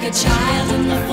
like a child in the